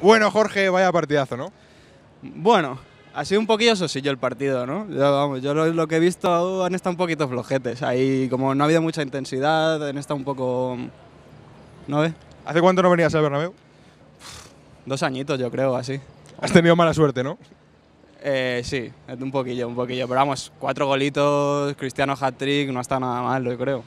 Bueno, Jorge, vaya partidazo, ¿no? Bueno, ha sido un poquillo sosillo el partido, ¿no? Yo, vamos, yo lo, lo que he visto han estado un poquito flojetes. Ahí, como no ha habido mucha intensidad, han estado un poco. ¿No ves? ¿Hace cuánto no venías al Bernabéu? Dos añitos, yo creo, así. Has tenido mala suerte, ¿no? Eh, sí, un poquillo, un poquillo. Pero vamos, cuatro golitos, Cristiano hat-trick, no está nada mal, yo creo.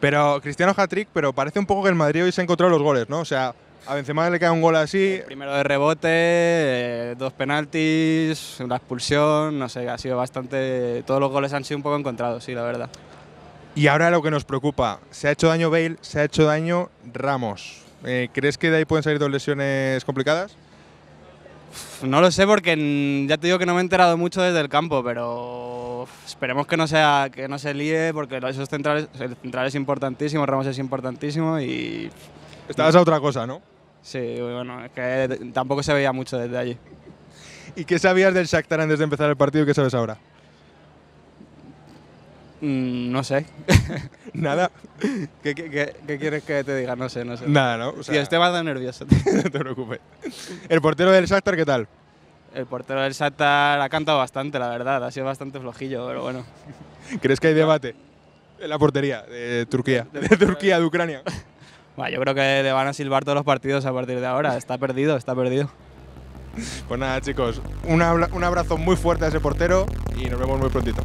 Pero Cristiano hat-trick, pero parece un poco que el Madrid hoy se ha encontrado los goles, ¿no? O sea, a Benzema le queda un gol así. Primero de rebote, eh, dos penaltis, una expulsión, no sé, ha sido bastante. Todos los goles han sido un poco encontrados, sí, la verdad. Y ahora lo que nos preocupa, se ha hecho daño Bale, se ha hecho daño Ramos. Eh, ¿Crees que de ahí pueden salir dos lesiones complicadas? No lo sé porque ya te digo que no me he enterado mucho desde el campo, pero esperemos que no sea que no se líe porque esos centrales, el central es importantísimo, Ramos es importantísimo y Estabas a otra cosa, ¿no? sí, bueno, es que tampoco se veía mucho desde allí. ¿Y qué sabías del Shakhtar antes de empezar el partido y qué sabes ahora? Mm, no sé. Nada. ¿Qué, qué- qué- qué quieres que te diga? No sé, no sé. Nada, ¿no? O sea, estoy más nervioso. no te preocupes. El portero del Shakhtar, ¿qué tal? El portero del Shakhtar ha cantado bastante, la verdad. Ha sido bastante flojillo, pero bueno. ¿Crees que hay debate en la portería de Turquía? De Turquía, de Ucrania. Bueno, yo creo que le van a silbar todos los partidos a partir de ahora. Está perdido, está perdido. Pues nada, chicos, un abrazo muy fuerte a ese portero y nos vemos muy prontito.